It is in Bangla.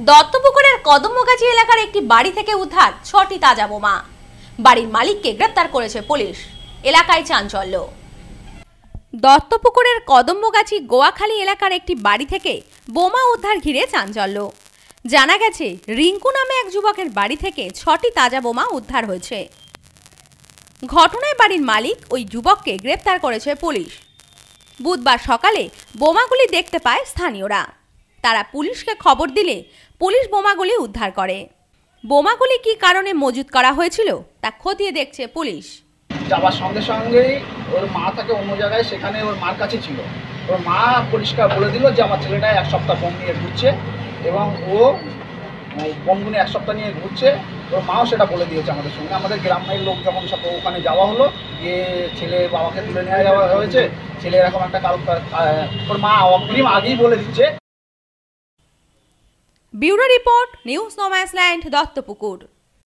দত্তপুকুরের কদমগাছি এলাকার একটি বাড়ি থেকে উদ্ধার ছটি তাজা বোমা। বাড়ির মালিককে গ্রেপ্তার করেছে পুলিশ। এলাকায় চাঞ্চল্য। দত্তপুকুরের কদম্বগাছি গোয়াখালী এলাকার একটি বাড়ি থেকে বোমা উদ্ধার ঘিরে চাঞ্চল্য। জানা গেছে, রিঙ্কু নামে এক যুবকের বাড়ি থেকে ছটি তাজা বোমা উদ্ধার হয়েছে। ঘটনায় বাড়ির মালিক ওই যুবককে গ্রেপ্তার করেছে পুলিশ। বুধবার সকালে বোমাগুলি দেখতে পায় স্থানীয়রা। তারা পুলিশকে খবর দিলে পুলিশ বোমাগুলি উদ্ধার করে। বোমাগুলি কি কারণে মজুত করা হয়েছিল তা খতিয়ে দেখছে পুলিশ। যাওয়ার সঙ্গে সঙ্গেই ওর মা থাকে অন্য জায়গায়, সেখানে ওর মার কাছে ছিল। ওর মা পরিষ্কার বলে দিল যে, আমার ছেলেটা এক সপ্তাহ বোম নিয়ে ঘুরছে এবং ও বোমগুলো এক সপ্তাহ নিয়ে ঘুরছে। ওর মাও সেটা বলে দিয়েছে আমাদের সঙ্গে। আমাদের গ্রামের লোক যখন সব ওখানে যাওয়া হলো গিয়ে ছেলে বাবাকে তুলে নেওয়া যাওয়া হয়েছে, ছেলে এরকম একটা কারও ওর মা অগ্রিম আগেই বলে দিচ্ছে। Bureau report news no man's land Duttapukur.